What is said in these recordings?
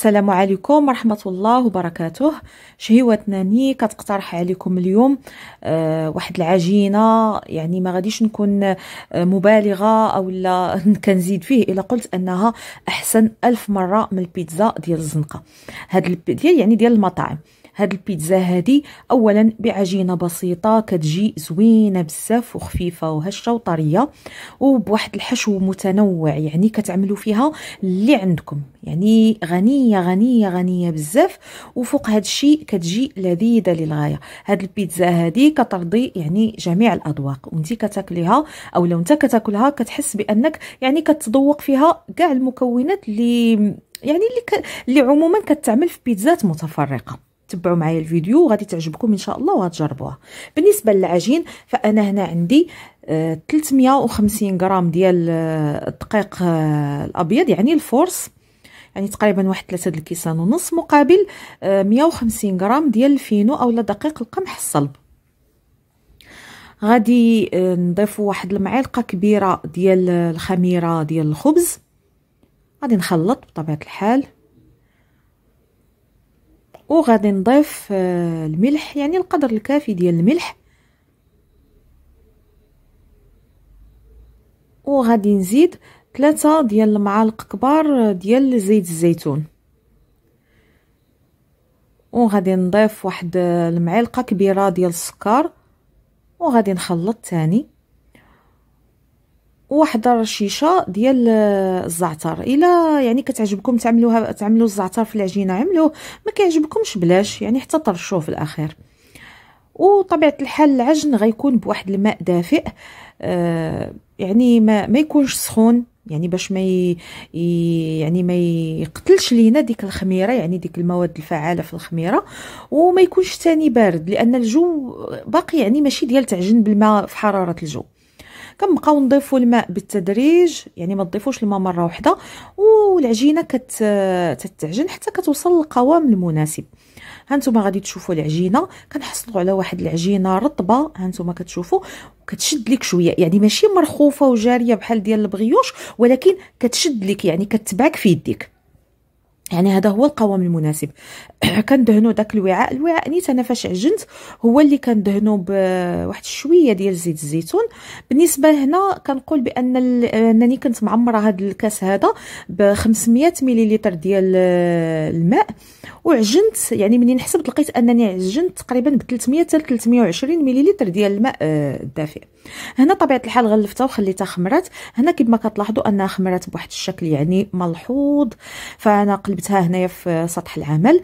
السلام عليكم ورحمة الله وبركاته. شهيوتناني كتقترح عليكم اليوم آه واحد العجينة. يعني ما غاديش نكون آه مبالغة أو لا كنزيد فيه إلا قلت أنها أحسن ألف مرة من البيتزا ديال الزنقة. هاد ديال يعني ديال المطاعم. هاد البيتزا هادي. اولا بعجينة بسيطة كتجي زوينة بزاف وخفيفة وهشة وطرية وبواحد الحشو متنوع يعني كتعملوا فيها اللي عندكم. يعني غنية غنية غنية بزاف وفوق هاد الشيء كتجي لذيذة للغاية. هاد البيتزا هادي كترضي يعني جميع الأذواق. وانت كتاكليها أو لو انت كتاكلها كتحس بأنك يعني كتذوق فيها كاع المكونات اللي يعني اللي ك... اللي عموما كتعمل في بيتزات متفرقة. تبعوا معايا الفيديو وغادي تعجبكم إن شاء الله وغتجربوها بالنسبة للعجين فأنا هنا عندي 350 آه، غرام ديال آه، الدقيق آه، الأبيض يعني الفورس يعني تقريبا واحد ثلاثة الكيسان ونص مقابل 150 غرام ديال الفينو اولا دقيق القمح الصلب. غادي نضيف واحد المعلقة كبيرة ديال الخميرة ديال الخبز. غادي نخلط بطبيعة الحال. وغادي نضيف آه، الملح يعني القدر الكافي ديال الملح. وغادي نزيد ثلاثة ديال المعالق كبار ديال زيت الزيتون. وغادي نضيف واحد المعلقة كبيرة ديال السكر. وغادي نخلط تاني واحد الرشيشه ديال الزعتر. إلا يعني كتعجبكم تعملوها تعملوا الزعتر في العجينة عملوه ما كيعجبكمش بلاش يعني حتى طرشوه في الأخير. وطبيعة الحال العجن غيكون بواحد الماء دافئ آه يعني ما ما يكونش سخون يعني باش ما ي... يعني ما يقتلش لينا ديك الخميرة يعني ديك المواد الفعالة في الخميرة. وما يكونش ثاني بارد لأن الجو باقي يعني ماشي ديال تعجن بالماء في حرارة الجو. كنبقاو نضيفوا الماء بالتدريج يعني ما تضيفوش الماء مرة واحدة والعجينة كتتعجن حتى كتوصل للقوام المناسب. هانتوما غادي تشوفوا العجينة كنحصلوا على واحد العجينة رطبة هانتوما كتشوفوا وكتشد لك شوية يعني ماشي مرخوفة وجارية بحال ديال البغيوش ولكن كتشد لك يعني كتبعك في يديك. يعني هذا هو القوام المناسب. كندهنوا داك الوعاء. الوعاء نيت أنا فاش عجنت هو اللي كندهنوا بواحد شوية ديال زيت الزيتون. بالنسبة هنا كنقول بأن أنني كنت معمرة هذا الكاس هذا ب 500 مليلتر ديال الماء. وعجنت يعني منين حسبت لقيت أنني عجنت تقريبا ب 300 حتى 320 مليلتر ديال الماء الدافئ. هنا طبيعة الحال غلفتها وخليتها خمرات. هنا كما كتلاحظوا أنها خمرات بواحد الشكل يعني ملحوظ. فأنا قلبتها هنايا في سطح العمل.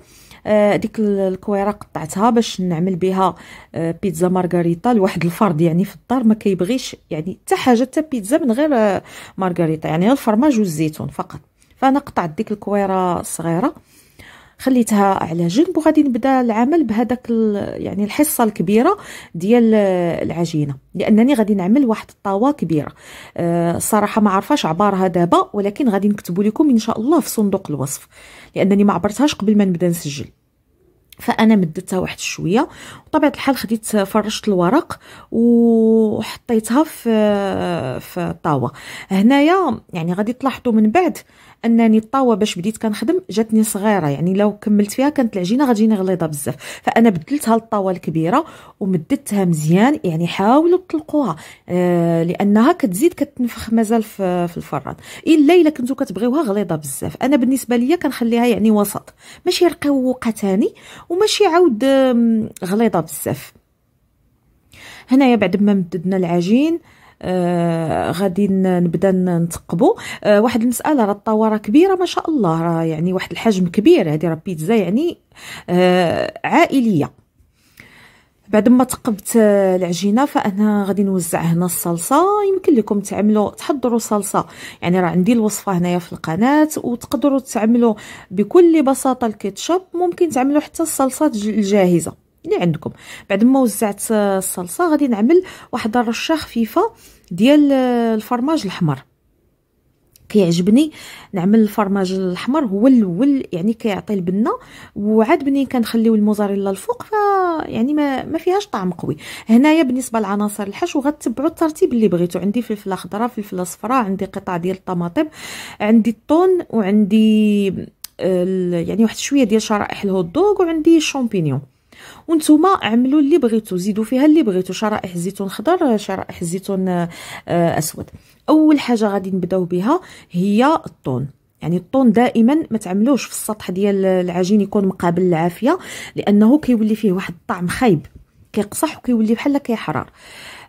آه ديك الكويرة قطعتها باش نعمل بها آه بيتزا مارغريتا لواحد الفرد يعني في الدار ما كيبغيش يعني حتى حاجة حتى بيتزا من غير آه مارغريتا يعني الفرماج والزيتون فقط. فأنا قطعت ديك الكويرة الصغيره خليتها على جنب وغادي نبدا العمل بهذاك يعني الحصة الكبيرة ديال العجينة لأنني غادي نعمل واحد الطاوة كبيرة. الصراحه ما عرفاش عبارها دابا ولكن غادي نكتبوا لكم إن شاء الله في صندوق الوصف لأنني ما عبرتهاش قبل ما نبدا نسجل. فأنا مدتها واحد شوية وطبيعة الحال خديت فرشت الورق وحطيتها في في الطاوة. هنايا يعني غادي تلاحظوا من بعد أنني الطاوة باش بديت كنخدم جاتني صغيرة يعني لو كملت فيها كانت العجينة غتجيني غليظه بزاف. فأنا بدلتها للطاوة الكبيرة ومددتها مزيان يعني حاولوا تطلقوها آه لأنها كتزيد كتنفخ مازال في, في الفران. إلا إلا كنتو كتبغيوها غليظة بزاف. أنا بالنسبة ليا كنخليها يعني وسط ماشي رقيقه ثاني وماشي عاود غليظة بزاف. هنايا بعد ما مددنا العجين آه غادي نبدا نتقبو. آه واحد المسألة راه الطاوره كبيرة ما شاء الله. راه يعني واحد الحجم كبير. هذه راه بيتزا يعني آه عائلية. بعد ما تقبت العجينة فأنا غادي نوزع هنا الصلصة. يمكن لكم تعملوا تحضروا صلصة. يعني راه عندي الوصفة هنايا في القناة وتقدروا تعملوا بكل بساطة الكيتشوب ممكن تعملوا حتى الصلصات الجاهزة. اللي عندكم. بعد ما وزعت الصلصة غادي نعمل واحد الرشه خفيفه ديال الفرماج الأحمر. كيعجبني نعمل الفرماج الأحمر هو الأول يعني كيعطي البنة وعاد منين كنخليو الموزاريلا الفوق ف يعني ما, ما فيهاش طعم قوي. هنايا بالنسبة لعناصر الحشو غتبعوا الترتيب اللي بغيتو. عندي فلفلة خضراء فلفلة صفراء عندي قطع ديال الطماطم عندي الطون وعندي يعني واحد شوية ديال شرائح الهوت دوغ وعندي الشامبينيون. وأنتم عملوا اللي بغيتو زيدوا فيها اللي بغيتو شرائح زيتون خضر شرائح زيتون آه، أسود. أول حاجة غادي نبداو بها هي الطون. يعني الطون دائما ما تعملوش في السطح ديال العجين يكون مقابل العافية لأنه كيولي فيه واحد الطعم خايب. كيقصح وكيولي بحال كيحرر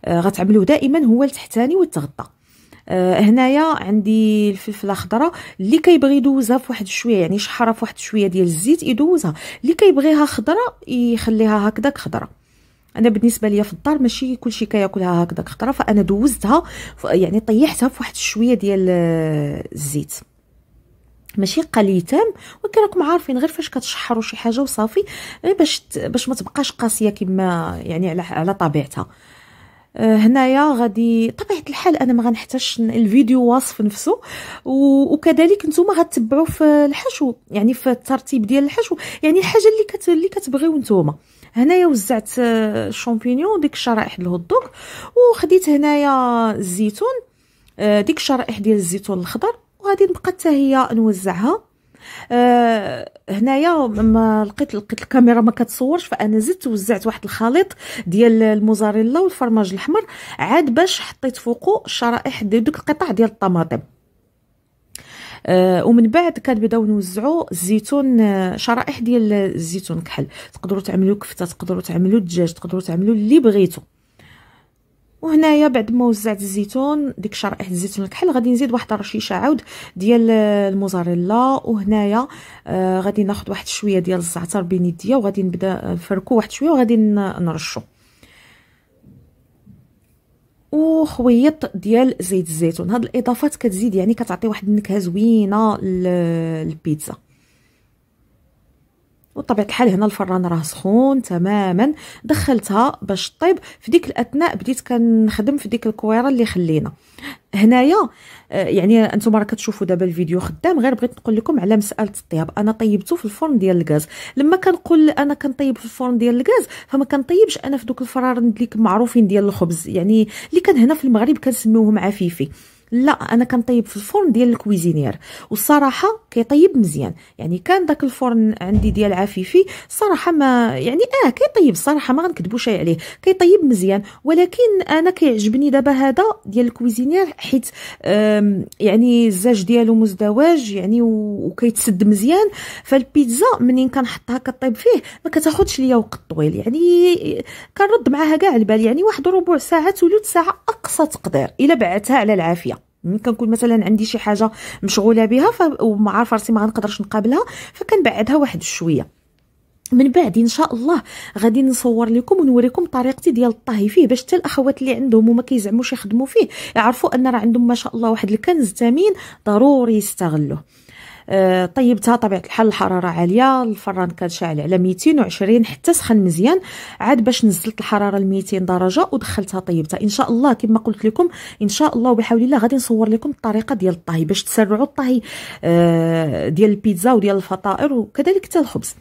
آه غتعملوه دائما هو التحتاني والتغطى. آه هنايا عندي الفلفله خضراء اللي كيبغي يدوزها في واحد شوية يعني شحرها في واحد شوية ديال الزيت يدوزها. اللي كيبغيها خضراء يخليها هكذاك خضراء أنا بالنسبة ليا في الدار ماشي كلشي كياكلها هكذاك خضراء فأنا دوزتها يعني طيحتها في واحد شوية ديال آه، الزيت. ماشي قليل تام ولكن راكم عارفين غير فاش كتشحروا شي حاجة وصافي باش باش ما تبقاش قاسية كما يعني على على طبيعتها. آه، هنايا غادي طبيعة الحال أنا ما غنحتاجش الفيديو واصف نفسه. وكذلك نتوما غتتبعوا في الحشو يعني في الترتيب ديال الحشو. يعني الحاجة اللي كت اللي كتبغيو نتوما. هنايا وزعت الشامبينيون آه، ديك الشرائح الهوت دوغ وخديت هنايا الزيتون آه، ديك الشرائح ديال الزيتون الخضر وغادي نبقى حتى هي نوزعها. آه هنايا ما لقيت لقيت الكاميرا ما كتصورش فأنا زدت وزعت واحد الخليط ديال الموزاريلا والفرماج الأحمر عاد باش حطيت فوقو الشرائح ديال دوك القطع ديال الطماطم. آه ومن بعد كنبداو نوزعوا الزيتون آه شرائح ديال الزيتون كحل. تقدروا تعملوا كفتة تقدروا تعملوا الدجاج تقدروا تعملوا اللي بغيتو. وهنايا بعد ما وزعت الزيتون ديك شرائح الزيتون الكحل. غادي نزيد واحد الرشيشه عاود ديال الموزاريلا. وهنايا آه غادي ناخذ واحد شوية ديال الزعتر بين يديا وغادي نبدأ نفركو واحد شوية وغادي نرشو. وخويط ديال زيت الزيتون. هاد الإضافات كتزيد يعني كتعطي واحد النكهة زوينة للبيتزا. وطبيعة الحال هنا الفران راه سخون تماما. دخلتها باش طيب في ديك الأثناء بديت كنخدم في ديك الكويرة اللي خلينا. هنايا آه، يعني أنتم راه كتشوفوا دابا الفيديو خدام. غير بغيت نقول لكم على مسألة الطياب. أنا طيبته في الفرن ديال الغاز. لما كنقول أنا كنطيب في الفرن ديال الغاز فما كنطيبش أنا في دوك الفرارن اللي معروفين ديال الخبز. يعني اللي كان هنا في المغرب كنسميوهم عفيفي. لا أنا كنطيب في الفرن ديال ال cuisinière والصراحة كيطيب مزيان. يعني كان داك الفرن عندي ديال عفيفي صراحة ما يعني آه كيطيب الصراحه ما غنكذبوش عليه. كيطيب مزيان ولكن أنا كيعجبني دابا هذا ديال ال cuisinière حيت يعني الزاج ديالو مزدوج يعني وكيتسد مزيان. فالبيتزا منين كنحطها كطيب فيه ما كتاخذش ليا وقت طويل. يعني كنرد معاها كاع البال يعني واحد ربع ساعة ثلث ساعة أقصى تقدير إلا بعتها على العافية. ملي كنكون مثلا عندي شي حاجة مشغولة بها. وما عارفة راسي ما غنقدرش نقابلها فكنبعدها واحد شوية من بعد إن شاء الله غادي نصور لكم ونوريكم طريقتي ديال الطهي فيه باش حتى الأخوات اللي عندهم وما كيزعموش يخدموا فيه يعرفوا أن راه عندهم ما شاء الله واحد الكنز ثمين ضروري يستغلوه طيبتها طبيعة الحال الحرارة عالية الفران كان شاعل على 220 حتى سخن مزيان عاد باش نزلت الحرارة ل 200 درجة ودخلتها طيبتها إن شاء الله كما قلت لكم إن شاء الله وبحول الله غادي نصور لكم الطريقة ديال الطهي باش تسرعوا الطهي آه، ديال البيتزا وديال الفطائر وكذلك حتى الخبز.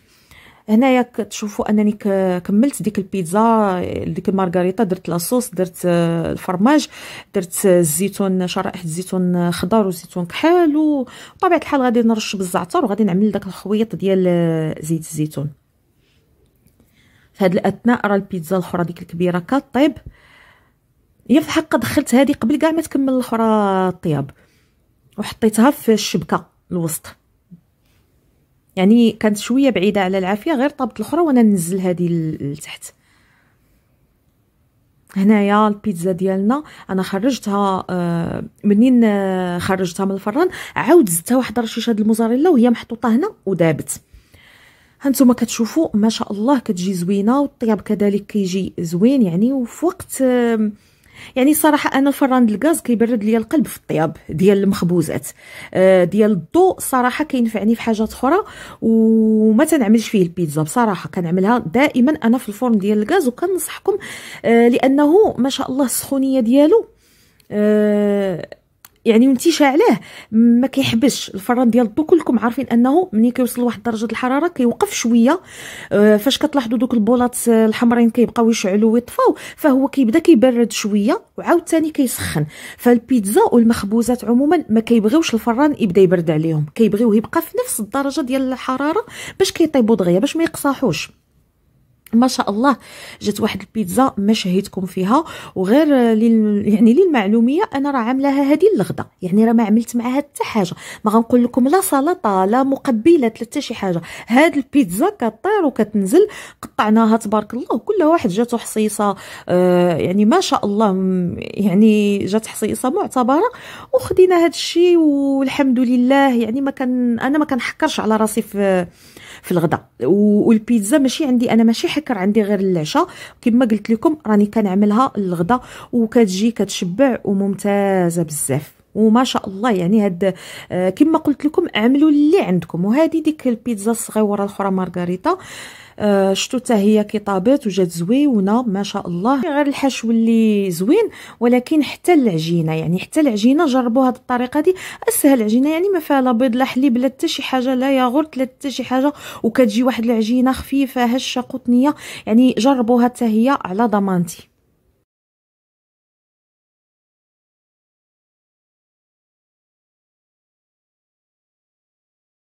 هنايا كتشوفوا انني كملت ديك البيتزا ديك المارغريتا درت لاصوص درت آه، الفرماج درت الزيتون شرائح الزيتون خضر وزيتون كحل وطبيعه الحال غادي نرش بالزعتر وغادي نعمل داك الخويط ديال آه، زيت الزيتون. في هذا الأثناء راه البيتزا الأخرى ديك الكبيرة كطيب. هي في الحق دخلت هذه قبل كاع ما تكمل الأخرى الطياب. وحطيتها في الشبكة الوسط. يعني كانت شوية بعيدة على العافية غير طابت الأخرى وأنا ننزل هذه لتحت. هنايا البيتزا ديالنا أنا خرجتها آه منين آه خرجتها من الفران عاود زدتها واحد رشيشه د الموزاريلا وهي محطوطة هنا ودابت. هانتوما كتشوفوا ما شاء الله كتجي زوينة والطياب كذلك كيجي زوين يعني وفي وقت آه يعني صراحة أنا الفران الغاز كيبرد ليا القلب في الطياب ديال المخبوزات. آه ديال الضوء صراحة كينفعني في حاجات أخرى وما تنعملش فيه البيتزا بصراحة. كنعملها دائما أنا في الفرن ديال الغاز وكنصحكم آه لأنه ما شاء الله السخونية ديالو آه يعني وانت شاعلاه ما كيحبسش الفران ديال الضو كلكم عارفين أنه ملي كيوصل لواحد درجة الحرارة كيوقف شوية. آه، فاش كتلاحظوا دوك البولات الحمرين كيبقاو يشعلوا ويطفاو فهو كيبدا كيبرد شوية وعاود ثاني كيسخن. فالبيتزا والمخبوزات عموما ما كيبغيوش الفران يبدأ يبرد عليهم. كيبغيوه يبقى في نفس الدرجة ديال الحرارة باش كيطيبوا دغيا باش ما يقصاحوش. ما شاء الله جات واحد البيتزا ما شهيتكم فيها. وغير لل... يعني للمعلومية أنا راه عاملاها هذه الغدا يعني راه ما عملت معها حتى حاجة. ما غنقول لكم لا سلطة لا مقبلات لا حتى شي حاجة. هاد البيتزا كطير وكتنزل قطعناها تبارك الله وكل واحد جاتو حصيصة آه يعني ما شاء الله يعني جات حصيصة معتبرة. وخدينا هاد الشيء والحمد لله يعني ما كان أنا ما كنحكرش على راسي في في الغداء. والبيتزا ماشي عندي أنا ماشي حكر عندي غير العشاء. كما قلت لكم راني كنعملها للغدا وكتجي كتشبع وممتازة بزاف. وما شاء الله يعني هاد آه كما قلت لكم اعملوا اللي عندكم. وهذه ديك البيتزا الصغيره الأخرى مارغريتا. آه شتو حتى هي كي طابت وجات زويونه ما شاء الله. غير الحشو اللي زوين ولكن حتى العجينة يعني حتى العجينة جربوا هذه الطريقة دي. أسهل عجينه يعني ما فيها لا بيض لا حليب لا حتى شي حاجة لا ياغورت لا حتى شي حاجة. وكتجي واحد العجينة خفيفة هشة قطنية. يعني جربوها حتى هي على ضمانتي.